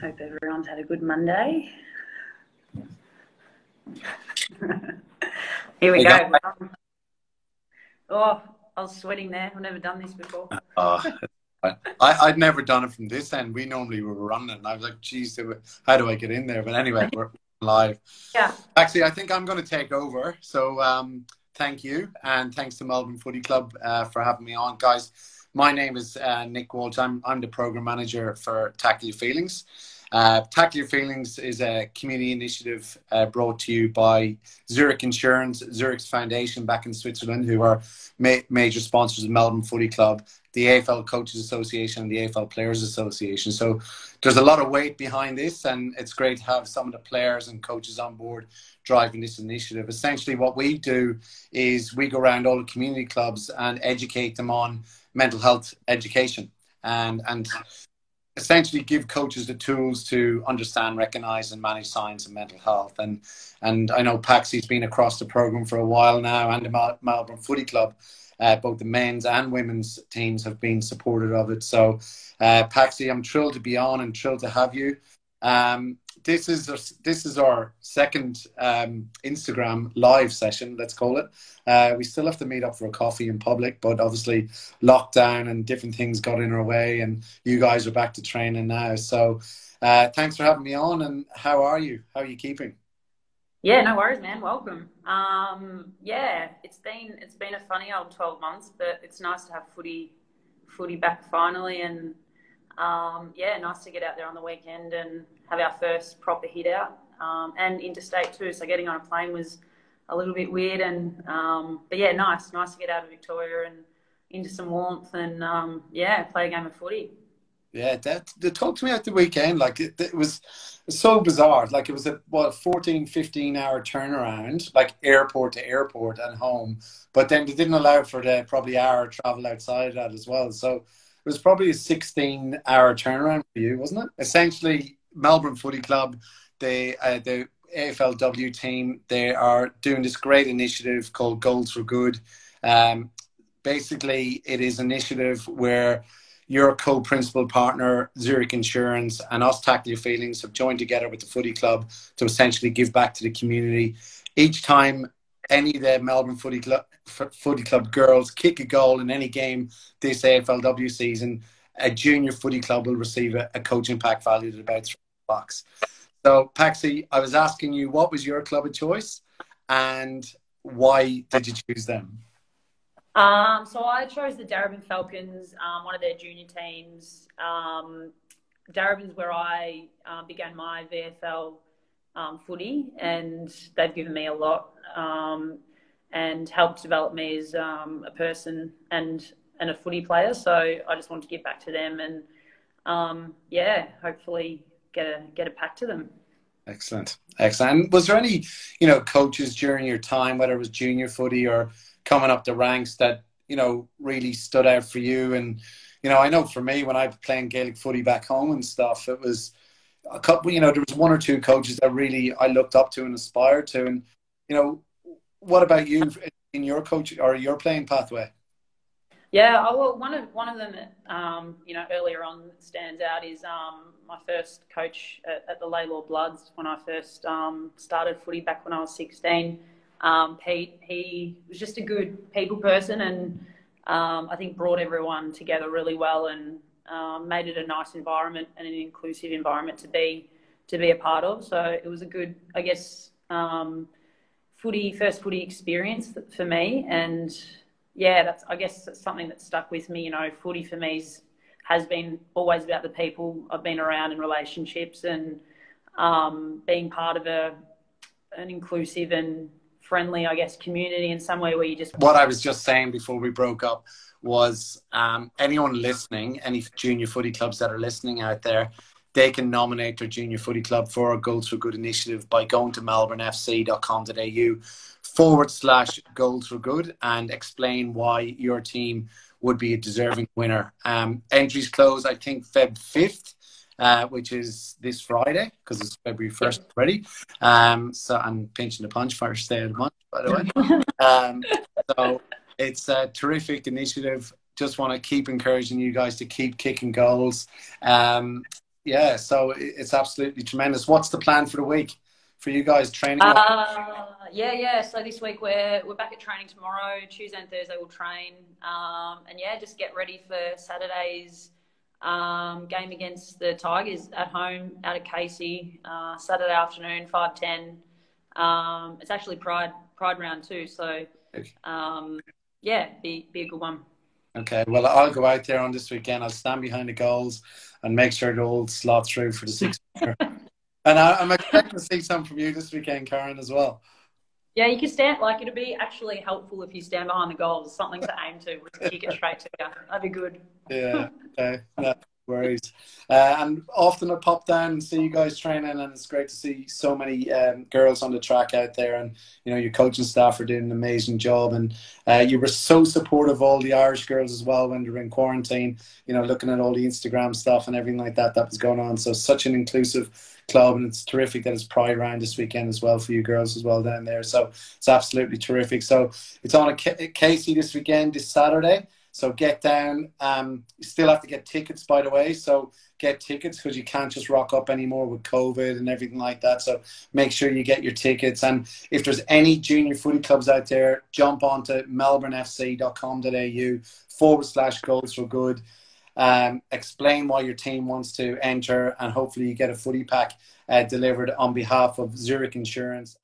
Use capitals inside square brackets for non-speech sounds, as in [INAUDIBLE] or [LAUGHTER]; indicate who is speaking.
Speaker 1: Hope everyone's had a good Monday. [LAUGHS] Here we go. Oh, I was sweating there. I've never done this before.
Speaker 2: Uh, [LAUGHS] I, would never done it from this end. We normally were running. And I was like, geez, how do I get in there? But anyway, [LAUGHS] we're live.
Speaker 1: Yeah.
Speaker 2: Actually, I think I'm going to take over. So um, thank you. And thanks to Melbourne Footy Club uh, for having me on. Guys, my name is uh, Nick Walsh. I'm, I'm the program manager for Tackle Your Feelings. Uh, Tackle Your Feelings is a community initiative uh, brought to you by Zurich Insurance, Zurich's Foundation back in Switzerland, who are ma- major sponsors of Melbourne Footy Club, the AFL Coaches Association, and the AFL Players Association. So there's a lot of weight behind this, and it's great to have some of the players and coaches on board driving this initiative. Essentially, what we do is we go around all the community clubs and educate them on mental health education. And, and essentially give coaches the tools to understand, recognize, and manage signs of mental health. And and I know Paxi's been across the program for a while now, and the Melbourne Footy Club, uh, both the men's and women's teams have been supportive of it. So, uh, Paxi, I'm thrilled to be on and thrilled to have you. Um, this is our, this is our second um, Instagram live session. Let's call it. Uh, we still have to meet up for a coffee in public, but obviously lockdown and different things got in our way, and you guys are back to training now. So, uh, thanks for having me on. And how are you? How are you keeping?
Speaker 1: Yeah, no worries, man. Welcome. Um, yeah, it's been it's been a funny old twelve months, but it's nice to have footy footy back finally, and um, yeah, nice to get out there on the weekend and have our first proper hit out um, and interstate too. So getting on a plane was a little bit weird, and um, but yeah, nice, nice to get out of Victoria and into some warmth and um, yeah, play a game of footy.
Speaker 2: Yeah, that, they talked to me at the weekend. Like it, it was so bizarre. Like it was a what 14, 15 hour turnaround, like airport to airport and home. But then they didn't allow for the probably hour travel outside that as well. So it was probably a 16 hour turnaround for you, wasn't it? Essentially, Melbourne Footy Club, uh, the AFLW team, they are doing this great initiative called Goals for Good. Um, basically, it is an initiative where your co-principal partner, Zurich Insurance, and us, Tackle Your Feelings, have joined together with the Footy Club to essentially give back to the community. Each time any of the Melbourne Footy Club, Footy Club girls kick a goal in any game this AFLW season, a junior footy club will receive a, a coaching pack valued at about So, Paxi, I was asking you, what was your club of choice, and why did you choose them?
Speaker 1: Um, so I chose the Darebin Falcons, um, one of their junior teams. Um, Darebin's where I um, began my VFL um, footy, and they've given me a lot um, and helped develop me as um, a person and and a footy player. So I just want to give back to them, and yeah, hopefully get a get a pack to them.
Speaker 2: Excellent, excellent. And was there any, you know, coaches during your time, whether it was junior footy or coming up the ranks, that you know really stood out for you? And you know, I know for me when I was playing Gaelic footy back home and stuff, it was a couple. You know, there was one or two coaches that really I looked up to and aspired to. And you know, what about you in your coach or your playing pathway?
Speaker 1: Yeah, well, one of one of them, um, you know, earlier on stands out is um, my first coach at, at, the Lalor Bloods when I first um, started footy back when I was 16. Um, Pete, he was just a good people person, and um, I think brought everyone together really well and um, made it a nice environment and an inclusive environment to be to be a part of. So it was a good, I guess, footy first footy experience for me, and yeah, that's I guess that's something that stuck with me. You know, footy for me has been always about the people I've been around in relationships and um, being part of a an inclusive and friendly, I guess, community in some way where you just.
Speaker 2: What I was just saying before we broke up was um, anyone listening, any junior footy clubs that are listening out there, they can nominate their junior footy club for a Goals for Good initiative by going to melbournefc.com.au forward slash goals for good and explain why your team would be a deserving winner. Um, entries close, I think, Feb 5th. Uh, which is this Friday because it's February 1st already. Um, so I'm pinching the punch first day of the month, by the way. [LAUGHS] um, so it's a terrific initiative. Just want to keep encouraging you guys to keep kicking goals. Um, Yeah, so it's absolutely tremendous. What's the plan for the week for you guys training?
Speaker 1: Uh, yeah, yeah. So this week we're we're back at training tomorrow. Tuesday and Thursday we'll train, um, and yeah, just get ready for Saturday's um, game against the Tigers at home out of Casey. Uh, Saturday afternoon, five ten. Um, it's actually Pride Pride round too, so um, yeah, be be a good one.
Speaker 2: Okay, well, I'll go out there on this weekend. I'll stand behind the goals and make sure it all slots through for the six. [LAUGHS] and I, am expecting to see some from you this weekend, Karen, as well.
Speaker 1: Yeah, you can stand like it'd be actually helpful if you stand behind the goals. Something to aim to, kick it straight to you. That'd be good.
Speaker 2: Yeah. Okay. No worries. Uh, and often I pop down and see you guys training, and it's great to see so many um, girls on the track out there. And you know, your coaching staff are doing an amazing job, and uh, you were so supportive of all the Irish girls as well when they were in quarantine. You know, looking at all the Instagram stuff and everything like that that was going on. So such an inclusive club, and it's terrific that it's Pride round this weekend as well for you girls as well down there. So it's absolutely terrific. So it's on a Casey this weekend, this Saturday. So get down. Um, you still have to get tickets, by the way. So get tickets because you can't just rock up anymore with COVID and everything like that. So make sure you get your tickets. And if there's any junior footy clubs out there, jump onto melbournefc.com.au forward slash goals for good um, explain why your team wants to enter, and hopefully you get a footy pack uh, delivered on behalf of Zurich Insurance.